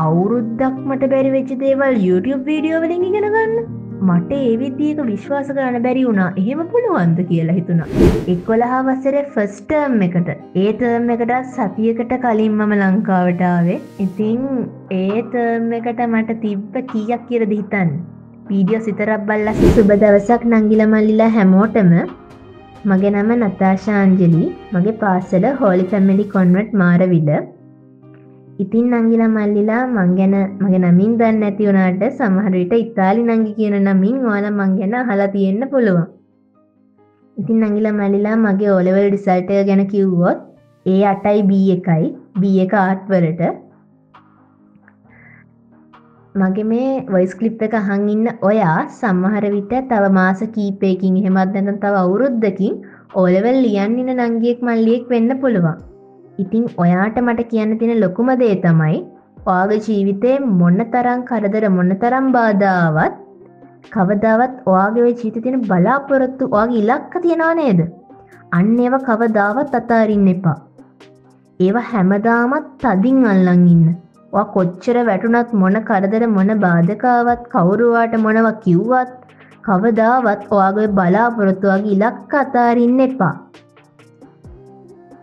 අවුරුද්දක් මට බැරි වෙච්ච දේවල් YouTube වීඩියෝ වලින් ඉගෙන ගන්න. මට ඒවිදික විශ්වාස කරන්න බැරි වුණා. එහෙම පුළුවන්ද කියලා හිතුණා. එක්වලහා වසර ෆස්ටර්ම් එකට. ඒතර්ම් එකට සතියකට කලින් මම ලංකාවටාවේ ඉතිං ඒතර්ම් එකට මට තිබ්බ කීයක් කියර දිහිතන් වීඩියෝ සිතරක් බල්ල සුබ දවසක් නංගිල මල්ලිලා හැමෝටම. මගේ නම නතාශාංජලි මගේ පාසල හෝලි ෆැමිලි කොන්වට් මාරවිඩ ඉතින් නංගිල මල්ලිලා මං ගැන මගේ නමින් දන්න ඇති වුණට සමහරවිට ඉතාලි නංගි කියන නමින් ඕල මං ගැන හලා තියෙන්න්න පුළුවන්. ඉතින් නංගිල මල්ලිලා මගේ ඔලවල් ඩිසල්ටය ගැන කිව්වොත් ඒ අටයි බී එකයි. බිය එක ආට්වලට මගේ මේ වයිස් කලිප් එක අහන් ඉන්න ඔයා සම්මහර විට තව මාස කීපයකින් එහෙමත් නැතන් තව අවුරුද්ධකින් ඕලවල් ලියන් ඉන්න නංගියෙක් මල්ලියෙක් වෙන්න පුළුවන්. ඉතිං ඔයාට මට කියන්න තියෙන ලොකුම දේ තමයි පාග ජීවිතය මොන්න තරම් කරදර මොන්න තරම් බාධාවත් කවදාවත් ඔයාගේ ජීත තියෙන බලාපොරොත්තු ඔයාගේ ඉලක්ක තියෙනවා නේද? අන්න ඒව කවදාවත් අතාරින්න එපා. ඒව හැමදාමත් තදින් අල්ලං ඉන්න. කොච්චර වැටුනත් මොන කරදර මොන බාධකාවත් කවුරුවාට මොනව කිව්වත් කවදාවත් ඔයාගේ බලාපොරොත්තුවගේ ඉලක්ක අතාරින්න එපා.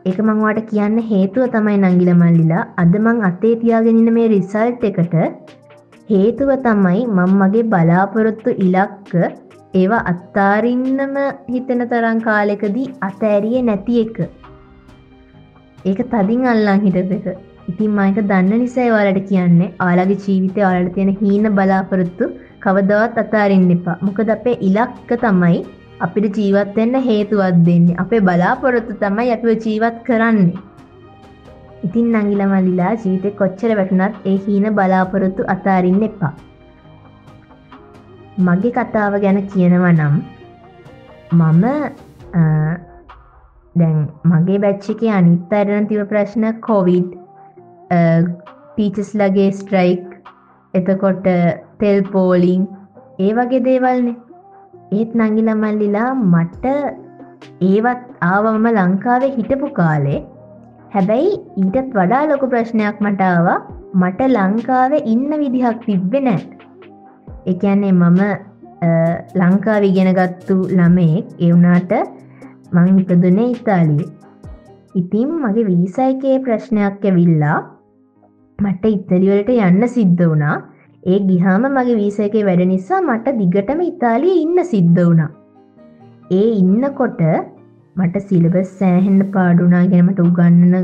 එක මංවාට කියන්න හේතුව තමයි නංගිල මල්ලිලා. අද මං අතේ තියාගෙනන්න මේ රිසල්ට් එකට හේතුව තමයි මං මගේ බලාපොරොත්තු ඉලක්ක ඒවා අත්තාරින්නම හිතන තරං කාලෙකදී අතෑරිය නැති එක. ඒක තදින් අල්ලං හිටප එක. ඉතින් මයක දන්න නිසයි ඔයාලට කියන්නේ ආලගේ ජීවිතය ඔයාලට තියෙන හීන බලාපොරොත්තු කවදවත් අතාරින්න එපා. මොකද අපේ ඉලක්ක තමයි අපිට ජීවත්වෙන්න හේතුවත් දෙන්නේ. අපේ බලාපොරොත්තු තමයි අපිව ජීවත් කරන්නේ. ඉතින් නංගිල මල්ලිලා ජීවිතය කොච්චර වැටුනත් ඒ හීන බලාපොරොත්තු අතාරින්න එපා. මගේ කතාව ගැන කියනව නම් මම දැන් මගේ බැච්චික අනිත් අරන තිව ප්‍රශ්න කොවිඩ් ටීචස් ලගේ ස්ට්‍රයික් එතකොට තෙල් පෝලිං ඒ වගේ දේවල්නේ. ඒත් නංගිල මල්ලිලා මට ඒවත් ආවම ලංකාවේ හිටපු කාලේ. හැබැයි ඊටත් වඩා ලොකු ප්‍රශ්නයක් මටාව මට ලංකාවේ ඉන්න විදිහක් තිබ්බෙ නෑ. එකන්නේ මම ලංකාව ඉගෙනගත්තු ළමයෙක්. එවුනාට මං ඉපදුනේ ඉතාලිය. ඉතින් මගේ වීසයිකේ ප්‍රශ්නයක් ඇවිල්ලා මට ඉත්තලිවලට යන්න සිද්ධ වුණා. ඒ ගිහාම මගේ වීස එක වැඩ නිසා මට දිගටම ඉතාලිය ඉන්න සිද්ධ වුණා. ඒ ඉන්නකොට මට සිලබස් සෑහෙන්න්න පාඩුනා ගැනමට උගන්නන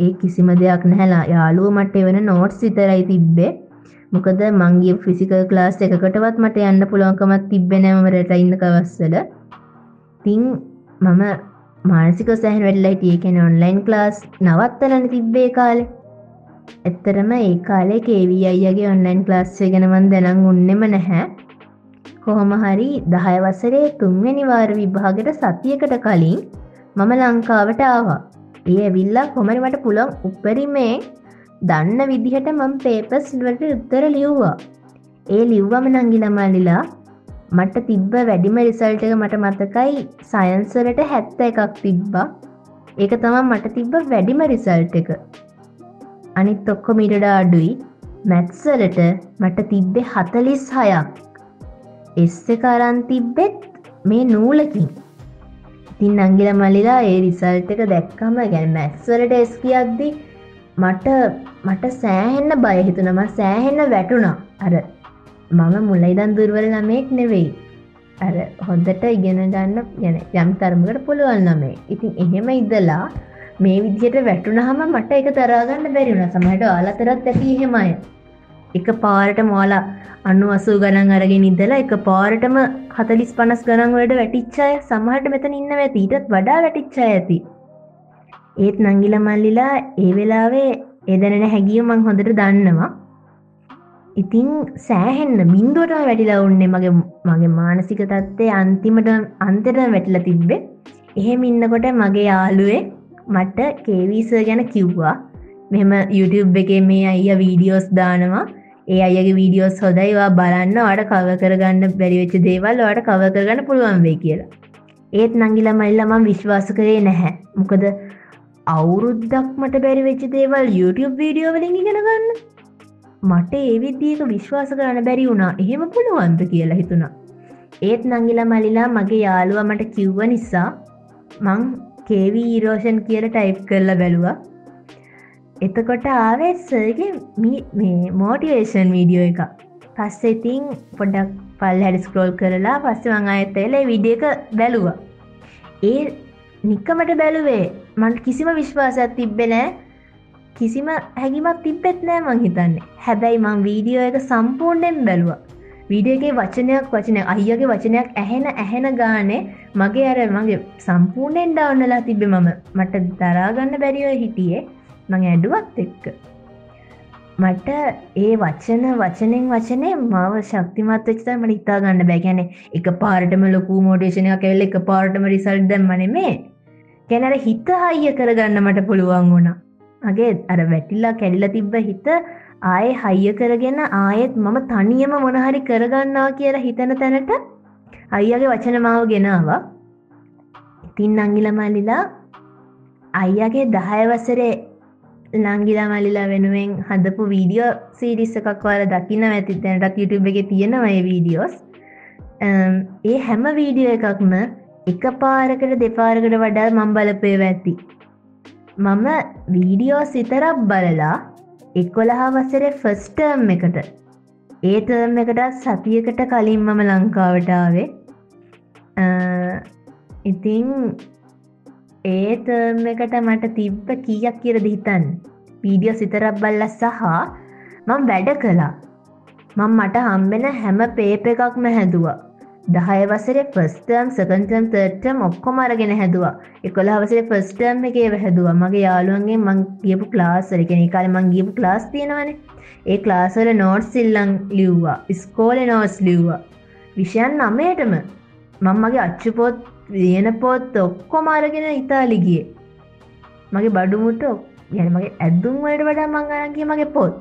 ඒ කිසිම දෙයක් නැහැලා. යාලුව මට එවන නෝට්ස් විතරයි තිබ්බේ. මොකද මංගේ ෆිසිකල් ක්ලාස් එකකටවත් මට යන්න පුළුවන්කමත් තිබෙනෑමරට ඉන්න කවස්සල තිං මම මානසික සෑහන් වැඩලයිට ඒකෙන ඔන්ලයින් ක්ලාස් නවත්තලන තිබ්බේ කාලේ. එත්තරම ඒ කාලේ කේවී අයියගේ ඔන්ලයින් ක්ලාස්සේ ගැනවන් දැනං උන්නෙම නැහැ. කොහොම හරි දහය වසරේ තුන්වැනි වාර විභාගට සතියකට කලින් මම ලංකාවට ආවා. ඒ ඇවිල්ලා කොමරිමට පුළොන් උපරිමේ දන්න විදිහට මම පේපස්ලට උත්තර ලියව්වා ඒ ලිව්වම නංගිලමල්ලිලා මට තිබ්බ වැඩිම රිසල්ටක මට මතකයි සයන්සලට හැත්ත එකක් තිබ්බා. ඒක තමන් මට තිබ්බ වැඩිම රිසල්ට එක. අනිත් ඔක්කොම ඉඩඩ අඩුයි. මැත්සලට මට තිබ්බෙ හතලිස් හයක්. එස්ස කරන් තිබ්බෙත් මේ නූලකින්. තින් අංගිල මල්ලිලා ඒ රිසල්ට එක දැක්කම ගැන මැත්සලට එස් කියක්දි මට මට සෑහෙන්න බයහිතුනම සෑහෙන්න වැටුණා. අර මම මුලයිදන් දුර්වල ළමයෙක් නෙවෙයි. අර හොඳට ඉගෙන ගන්න ගැන යම් තරමකට පුළුවන් ළමේ ඉතින් එහෙම ඉදලා මේ විදිහට වැටුනහම මට එක තරාගන්න බැරිවුණ සමහට ආලතරත් ඇති හෙමය එක පාරට මෝලා අන්නු අසූ ගණන් අරගෙන ඉදලා එක පාරටම හතලිස් පනස් ගණන් වලට වැටිච්චාය සමහට මෙතන ඉන්න ඇති. ඊටත් වඩා වැටිච්චා ඇති. ඒත් නංගිල මල්ලිලා ඒ වෙලාවේ එදැනෙන හැගිය මං හොඳට දන්නවා. ඉතිං සෑහෙන්න බින්දුවට වැටිලා උන්නේ මගේ මගේ මානසික තත්ත්වය අන්තිමට අන්තර වැටල තිබ්බේ. එහෙම ඉන්නකොට මගේ යාළුවේ මට කේවීස ගැන කිව්වා. මෙම YouTube එක මේ අයිය වීඩියෝස් දානවා. ඒ අයගේ වීඩියෝස් හොදයිවා බලන්න අට කව කරගන්න බැරිවෙච්ච දේවල් වට කව කරගන්න පුළුවන් වේ කියලා. ඒත් නංගිල මල්ලමම් විශ්වාස කරේ නැහැ. මොකද අවුරුද්දක් මට බැරිවෙච්ච දේවල් YouTube වීඩියෝ වලින් ඉගෙන ගන්න. මට ඒවිද්දියක විශ්වාස කරන්න බැරි වුණා. එහෙම පුළුවන්ද කියලා හිතුණා. ඒත් නංගිල මලිලා මගේ යාළුව මට කිව්ව නිසා මං කේවී ඊරෝෂන් කියල ටයිප් කරලා බැලුවා. එතකොට ආවෙස්සගේ මේ මෝටිවේෂන් වීඩියෝ එක. පස්සේ ඉතින් පොඩක් පල් හැඩි ස්ක්‍රෝල් කරලා පස්ස මං අයතේල විඩිය එක බැලුවා. ඒ නික්කමට බැලුවේ මට කිසිම විශ්වාසයක් තිබ්බෙනෑ කිසිම හැකිමක් තිබ්බෙත් නෑ මං හිතන්නේ. හැබැයි මං වීඩියෝ එක සම්පූර්ණයෙන් බැලුව. වීඩියගේ වචනයක් වචනය අයියගේ වචනයක් ඇහෙන ඇහෙන ගානේ මගේ අර මගේ සම්පූර්ණයෙන් ඩවන්නලා තිබෙ මම. මට දරාගන්න බැරිියෝ හිටියේ මං ඇඩුවත් එක්ක. මට ඒ වචන වචනෙන් වචනේ මාව ශක්තිමත් වෙච්චත මට ඉතා ගන්න බැගැන එක පාරටම ලොකු මෝඩේෂනයක් කෙල්ල එක පාරටම රිසල්් දැම්මන මේ කැනර හිත හයිය කරගන්න මට පුළුවන් වුණා. මගේ අර වැටිල්ලා කැඩිල තිබ්බ හිත ආය හයිය කරගෙන ආයෙත් මම තනියම මොනහරි කරගන්නවා කියලා හිතන තැනට අයියගේ වචන මාව ගෙනවා. ඉතින් නංගිල මල්ලිලා අයියගේ දහයවසරේ නංගිලා මල්ලිලා වෙනුවෙන් හදපු වීඩියෝ සීරිස්ස එකක් වල දකින්න ඇති තැනටත් YouTube එක තියෙනවයි වීඩියෝස් ඒ හැම වීඩියෝ එකක්ම එක පාරකට දෙපාරකට වඩා මම් බලපේ ඇති. මම වීඩියෝ සිතරක් බලලා එක්කොළහා වසරේ ෆස්ටර්ම් එකට. ඒටර්ම් එකට සතියකට කලින් මම ලංකාවටාවේ ඉතිං ඒටර්ම් එකට මට තිබ්බ කීයක් කියරද හිතන් වීඩියෝ සිතරක් බල්ල සහ මං වැඩ කලා මං මට හම්බෙන හැම පේප එකක්ම හැදවා. දහය වසර ෆස්ටම් සකන්ටම් තර්ටම් ඔක්කොම අරගෙන හැදවා. එකොළ හවසේ ෆස්ටම් එකේ හැදවා. මගේ යාළුවන්ගේ මං කියපු ක්ලාස්සර කෙන කාල මං ගියපු ක්ලාස් තියෙනවන. ඒ ක්ලාසල නෝට් සිල්ලං ලිව්වා. ස්කෝල නෝස් ලිව්වා. විෂයන් නමයටම මං මගේ අච්චුපොත් වියන පොත් ඔක්කොම අරගෙන ඉතාලිගිය මගේ බඩුමුට යන මගේ ඇද්දුම් වලට වඩා මංගනගේ මගේ පොත්.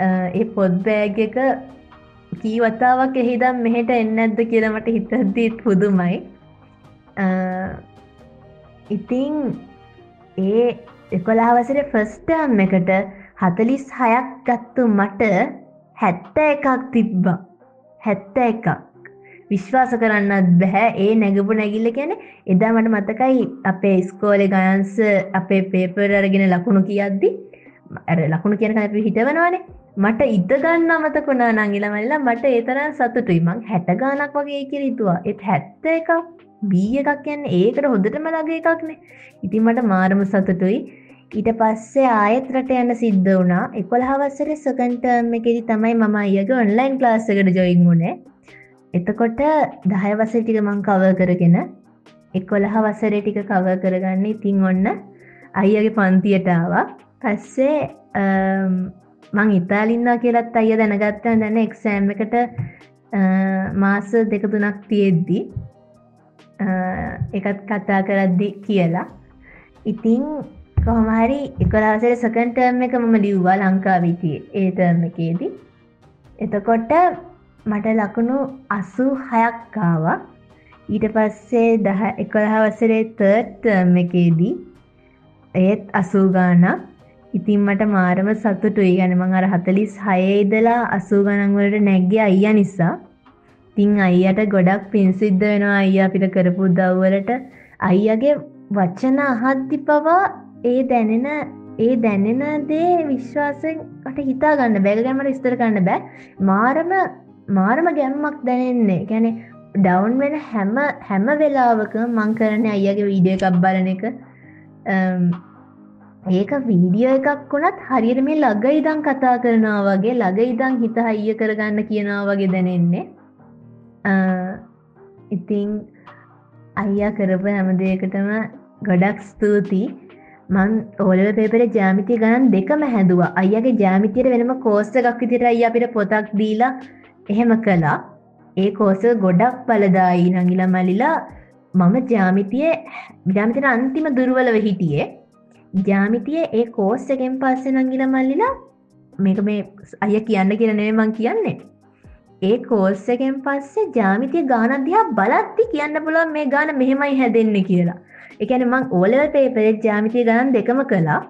ඒ පොත් බෑග එක කී වතාවක් එහිදම් මෙහෙට එන්න ඇද්ද කියලමට හිතදීත් පුදුමයි. ඉතිං ඒ එකොලාවසර ෆස්ටම් එකට හතලිස් හයක් ගත්තු මට හැත්ත එකක් තිබ්බා. හැත්ත එකක් විශ්වාස කරන්නත් බැහැ. ඒ නැගපු නැගිල්ල ගැන එදා මට මතකයි අපේ ස්කෝලෙ ගයන්ස අපේ පේපර් අරගෙන ලකුණු කියද්දි ඇර ලකුණු කියන අපි හිටවනවානේ මට ඉදගන්න අමතකුණා නංගිලමල්ලා මට ඒතරන් සතුටුයි. මං හැට ගානක් වගේ කිරිතුවා එත් හැත්ත එකක් බී එකක් කියන්න ඒකට හොඳටම ලගේ එකක්නේ ඉතින් මට මාරම සතුටුයි. ඊට පස්සේ ආයත් රට යන්න සිද්ධ වුණා. එකොළ හවස්සර සකන්ටර්ම එකෙදි තමයි මම අයග ඔන්ලයින් ලාස්සකට ජොයින් වුණේ. එතකොට දහය වසර ටික මං කව කරගෙන එකොළහ වසර ටික කව කරගන්න ඉතිං ඔන්න අයියගේ පන්තියටාව පස්සේ මං ඉතාලින්නා කියලත් අය දැනගත්තා දැන එක්සෑම් එකට. මාස දෙක තුනක් තියෙද්දි. එකත් කතා කරද්දි කියලා. ඉතිං කොහමහරි එකලාසේ සකන්ටර්ම් එක මම ලිව්වා ලංකාවිතිය ඒටර්ම එකේදී. එතකොට මට ලකුණු අසු හයක්කාවා ඊට පස්සේ දහ එකොළහ වසරේ තර්ටර්ම් එකේදී. ඒත් අසූ ගානක්. ඉතින් මට මාරම සතුටුයි ගැන මං අර හතලිස් හයේදලා අසූ ගණන්වලට නැග්ගේ අයිය නිසා. තිං අයියට ගොඩක් පින්සිද්ධ වෙනවා. අයියා අපිට කරපු දව්වලට අයියගේ වච්චන අහද්දි පවා ඒ දැනෙන ඒ දැනෙන දේ විශ්වාසෙන් කට හිතා ගන්න බැගගැමට ස්තර ගන්න බෑ. මාරම මාරම ගැම්මක් දැනෙන්නේ. ගැනෙ ඩවන්් වෙන හැම හැම වෙලාවක මං කරන අයියගේ වීඩිය එකක් බලන එක. ඒක වීඩියෝ එකක් වුණත් හරියට මේ ළඟ ඉදං කතා කරනවා වගේ ළඟ ඉදං හිත හයිය කරගන්න කියනවා වගේ දැනෙන්නේ. ඉතිං අයියා කරපු හැමදයකටම ගොඩක් ස්තුතියි. මං ඕලව පේපර ජාමිතිය ගණන් දෙකම හැදවා. අයගේ ජාමිතියට වෙනම කෝස්ස එකක් විතිර අයි අපිට පොතක් දීලා එහෙම කලා ඒ කෝස ගොඩක් බලදායි නංගිල මලිලා මම ජාමිතිය ජාමිතන අන්තිම දුර්වලව හිටියේ. ජාමිතිය ඒ කෝස් එකෙන් පස්සෙ නංගිල මල්ලිලා මේක මේ අය කියන්න කියරනේ මං කියන්නේ. ඒ කෝස් එකෙන් පස්සේ ජාමිතිය ගානදයා බලත්ති කියන්න පුළුවන් මේ ගාන මෙහෙමයි හැදෙන්න කියලා. එකන මං ඕලව පේපරෙත් ජාමිතිය ගණන් දෙකම කලා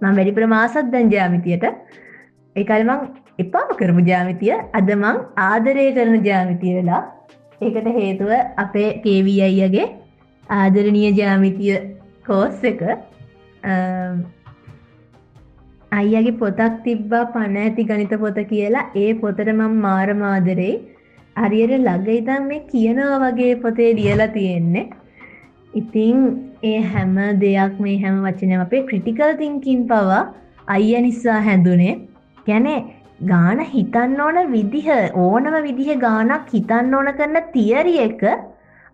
මං වැඩිපුර මාසත් දැන් ජාමිතියට. එකල්මං එපාම කරපු ජාමිතිය. අදමං ආදරය කරන ජාමිතිය වෙලා. ඒකට හේතුව අපේ කේවී අයියගේ ආදරණීය ජාමිතිය කෝස් එක. අයියගේ පොතක් තිබ්බා පණ ඇති ගනිත පොත කියලා. ඒ පොතට මං මාරමාදරේ හරියට ළඟ ඉතන් මේ කියනවා වගේ පොතේ ලියලා තියෙන්නේ. ඉතිං ඒ හැම දෙයක් මේ හැම වචනම අපේ ක්‍රටිකල් තිංකින් පවා අයිය නිසා හැඳුනේ ගැනේ ගාන හිතන්න ඕන විදිහ ඕනම විදිහ ගානක් හිතන්න ඕන කරන්න තියරිය එක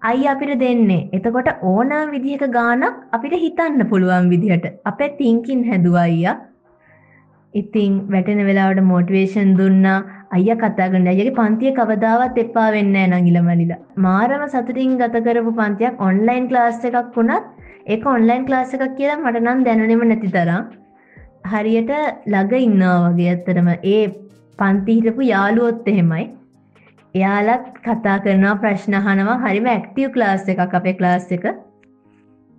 අයි අපිට දෙන්නේ. එතකොට ඕනම විදිහක ගානක් අපිට හිතන්න පුළුවන් විදිහට. අපේ තිංකින් හැදුව අයියා. ඉතිං වැටෙන වෙලාවට මෝටිවේෂන් දුන්නා. අයිය කතාගන්න අයගේ පන්තිය කවදාවත් එපා වෙන්න නංගිල මලිලා මාරම සතුටින් ගත කරපු පන්තියක් ඔන්ලයින් ක්ලාස් එකක් වුණත් ඒක ඔන්ලයින් ක්ලාස් එකක් කියලා මට නම් දැනනෙම නැති තරම් හරියට ළඟ ඉන්නවා වගේ ඇත්තරම ඒ පන්තිහිටපු යාළුවොත් එහෙමයි. එයාලත් කතා කරනවා ප්‍රශ්නහනවා හරිම ඇක්ටිව් ක්ලාස් එකක් අපේ ක්ලාස් එක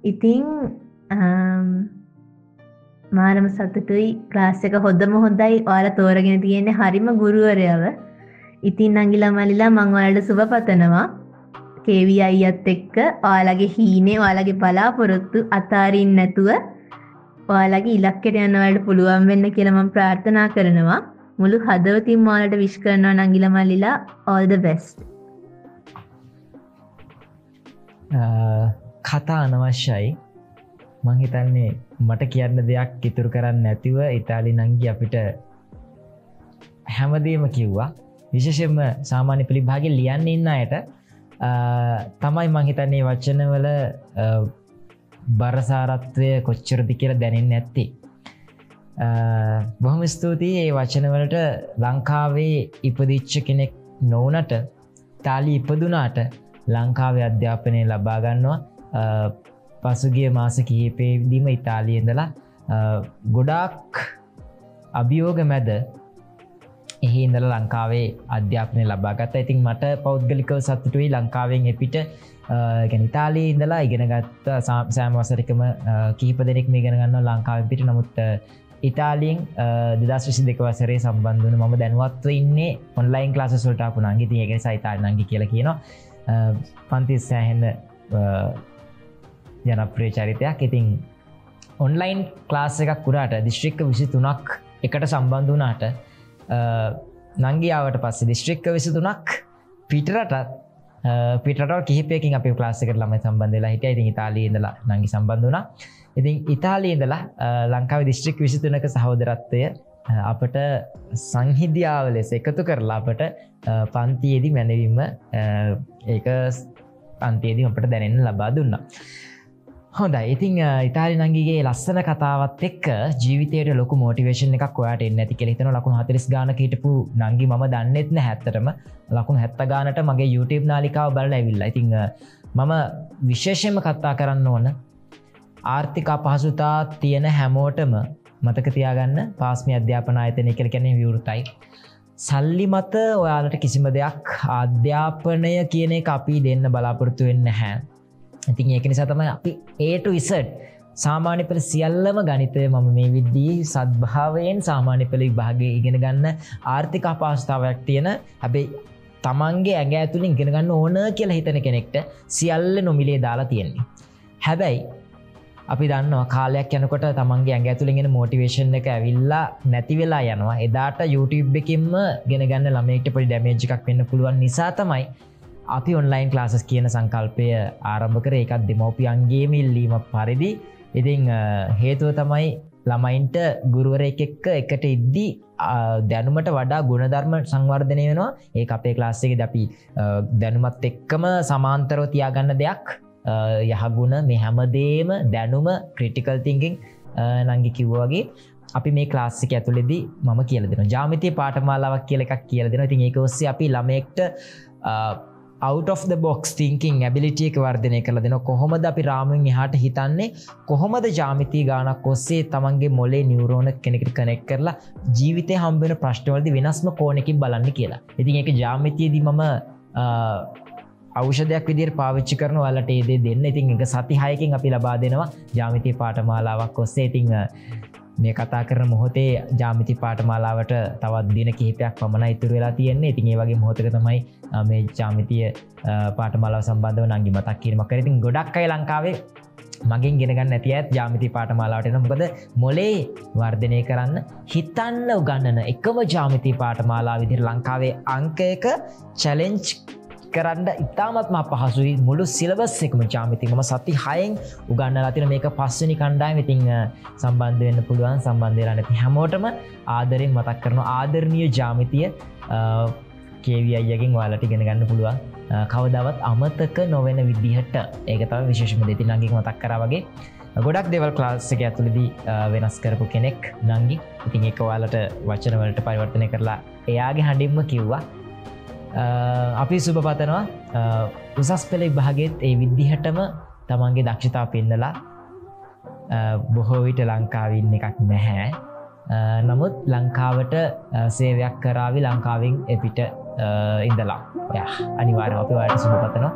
ඉතිං මාරම සතුටුයි ක්ලාස් එක හොඳම හොඳයි ඔයාලා තෝරගෙන තියෙන්නේ හරිම ගුරුවරයව. ඉතින් නංගිලා මල්ලිලා මං ඔයාලට සුබ පතනවා. කේවි අයියත් එක්ක ඔයාලගේ හීනේ ඔයාලගේ බලාපොරොත්තු අතාරින්න නැතුව ඔයාලගේ ඉලක්කයට යන්න ඔයාලට පුළුවන් වෙන්න කියලා මම ප්‍රාර්ථනා කරනවා. මුළු හදවතින්ම ඔයාලට විශ් කරනවා නංගිලා මල්ලිලා all the best. කතා අනවශ්‍යයි. මංහිතන්නේ මට කියන්න දෙයක් ඉතුරු කරන්න නැතිව ඉතාලි නංගි අපිට හැමදේම කිව්වා. විශෂෙන්ම සාමාන්‍ය පිළිභාගේ ලියන්න ඉන්න අයට තමයි මංහිතන්නේ වච්චනවල බරසාරත්වය කොච්චරදි කියලා දැනෙන් ඇත්ති බොහොම ස්තුතියි ඒ වචනවලට ලංකාවේ ඉපදිච්ච කෙනෙක් නොවනට තාලි ඉපදුනාට ලංකාවේ අධ්‍යාපනය ලබාගන්නවා පසුගිය මාස කිහිපේදීම ඉතාලියෙන්දලා ගොඩාක් අභියෝග මැද එහි ඉඳල ලංකාවේ අධ්‍යාපනය ලබාගත ඉතින් මට පෞද්ගලිකව සත්තුටුයි ලංකාවෙන් එපිට ගැන ඉතාලී ඉඳලා ඉගෙනගත්ත සෑම වසරිකම කීප දෙනෙක් මේ ගෙනගන්න ලංකාව පිට නමුත් ඉතාලියෙන් දස් විසි දෙක වසරේ සම්බන්ධන ම දැන්වත්ව ඉන්නේ ඔන්ලයින් ලාස සොල්ටාපු නංගි. තියගෙන සයිතා නංගි කියල කියනවා. පන්තිස් සෑහෙන්න ජනප්‍රේ චරිතයක්. ඉතින් ඔන්ලයින් ක්ලාස් එකක් කුරාට දිශ්‍රික්ක විසි තුනක් එකට සම්බන්ධ වනාට නංගියාවට පස්සේ දිශ්‍රික්ක විසි තුනක් පිටරටත් පිට කිහිපයකින් අප ලාසක ළම සම්බන්ධලා හිට ඉතින් ඉතාලීදලා නංගි සම්බන්ධ වනා ඉතින් ඉතාලීදලා ලංකාව දිශ්‍රික් විසිතුනක සහෝදරත්වය අපට සංහිදියාව ලෙස එකතු කරලා අපට පන්තියේදී මැනවීම ඒක අන්තියේදී අපට දැනෙන ලබා දුන්නා. හොඳ ඉතින් ඉතාලි නංගිගේ ලස්සන කතාවත් එක් ජීවිතයට ලොක මෝටිවේෂන් එකක් ඔයාට එන්නඇති කෙෙතන ලකුණු හතරිස් ගාන හිටපු නංගි ම දන්නෙත්න හැත්තරම ලකුණු හැත්ත ගානට මගේ YouTube නාලිකාව බලල ඇවිල්ල. ඉතිං මම විශේෂයම කත්තා කරන්න ඕන ආර්ථික අපහසුතා තියෙන හැමෝටම මතක තියාගන්න පාස්මි අධ්‍යාපන අයතනය කර කැනෙ විවෘතයි සල්ලි මත ඔයාලට කිසිම දෙයක් අධ්‍යාපනය කියන එක අපි දෙන්න බලාපොරොත්තු වෙන්න හැ ඉතින් ඒක නිසා තමයි අපි ඒට විසට් සාමාන්‍ය පෙළ සියල්ලම ගනිතය මම මේ විද්දී සද්භාවයෙන් සාමාන්‍ය පෙළ විභාගේ ඉගෙන ගන්න ආර්ථික අපහස්ථාවයක් තියෙන හැබැයි තමන්ගේ ඇග ඇතුළින් ගෙනගන්න ඕන කියලා හිතන කෙනෙක්ට සියල්ල නොමිලේ දාලා තියෙන්නේ. හැබැයි අපි දන්න කාලයක් යනකොට තමන්ගේ ඇඟ ඇතුළගෙන මෝටිවේශන් එක ඇවිල්ලා නැතිවෙලා යනවා. එදාට YouTube එකින්ම ගෙනගන්න ළමෙක්ට පොඩි ඩැමේජ් එකක් වෙන්න පුළුවන් නිසා තමයි අපි ඔන්ලයින් ක්ලාසස් කියන සංකල්පය ආරම්භ කර. එකත් දෙමවපියන්ගේ මිල්ලීම පරිදි. ඉතිං හේතුව තමයි ළමයින්ට ගුරුවර එකෙක්ක එකට ඉද්දී දැනුමට වඩා ගුණධර්ම සංවර්ධනය වෙනවා. ඒ අපේ ක්ලාස්සක ද අපි දැනුමත් එක්කම සමාන්තරෝ තියාගන්න දෙයක් යහගුණ මේ හැමදේම දැනුම ක්‍රටිකල් තිංකින් නංගි කිව්වාගේ අපි මේ ක්ලාස්සික ඇතුලෙදි මම කියලදෙන ජාමිතය පාටමාලාවක් කියල එකක් කියලදෙන තින් ඒක ඔස්සේ අපි ළමෙක්ට out of the box thinking ඇබිලිටියක වර්ධනය කළ දෙන කොහොමද අපි රාමෙන් එහාට හිතන්නේ? කොහොමද ජාමිතී ගානක් ඔස්සේ තමන්ගේ මොලේ නිවරෝණ කෙනෙකට කනෙක් කරලා ජීවිතය හම්බෙන ප්‍රශ්ටවලද වෙනස්ම කෝනෙකින් බලන්න කියලා. ඉතින් එක ජාමිතයේදී මම අවෂදයක් විදිර පාවිච්චි කරන වලට ඒදේ දෙන්න. ඉතින් එක සතිහයකින් අපි ලබා දෙනවා. ජාමිතය පාටමාලාවක් ඔස්සේ. ඉතිං මේ කතා කරන මොහොතේ ජාමිති පාටමාලාවට තවත් දින කිහිපයක් පමණ ඉතුර වෙලා තියෙන්නේ. ඉතින් ඒ වගේ මොහොතක තමයි මේ ජාමිතිය පාටමාලාව සම්බන්ධව නංගි මතක් කිරීම කරඉතින් ගොඩක් අයි ලංකාවේ මගින් ගෙනගන්න ඇති ඇත් ජාමිති පාටමාලාවටන මොකද මොලේ වර්ධනය කරන්න හිතන්න උගන්නන එකම ජාමිති පාටමාලා විදිර ලංකාවේ අංකයක චලෙන්ච් කරන්න ඉතාමත්ම පහසුයි මුළු සිලබස් එකම ජාමිති ම සති හයෙන් උගන්න ලතින මේක පස්සනි කණ්ඩායම ඉතිං සම්බන්ධ වෙන්න පුළුවන් සම්බන්ධය රනති හැමෝටම ආදරෙන් මතක් කරන ආදරණය ජාමිතිය කේවි අයගෙන් වාලට ගෙන ගන්න පුළුවන්. කවදවත් අමතක නොවෙන විදිහට. ඒකතව විශේෂම දෙති නංගික් මතක් කර වගේ ගොඩක් දෙවල් ක්ලාස්සක ඇතුළදී වෙනස් කරපු කෙනෙක් නංගි. ඉතින් එක වාලට වචනවලට පරිවර්තනය කරලා එයාගේ හඬින්ම කිව්වා. අපි සුභපතනවා උසස් පෙළෙක් භාගෙත් ඒ විද්දිහටම තමන්ගේ දක්ෂතා පෙන්නලා බොහෝ විට ලංකාවන්න එකක් නැහැ. නමුත් ලංකාවට සේවයක් කරාවි ලංකාවෙන් එපිට ඉඳලා ය අනිවාර අපි වාට සුභපතනවා.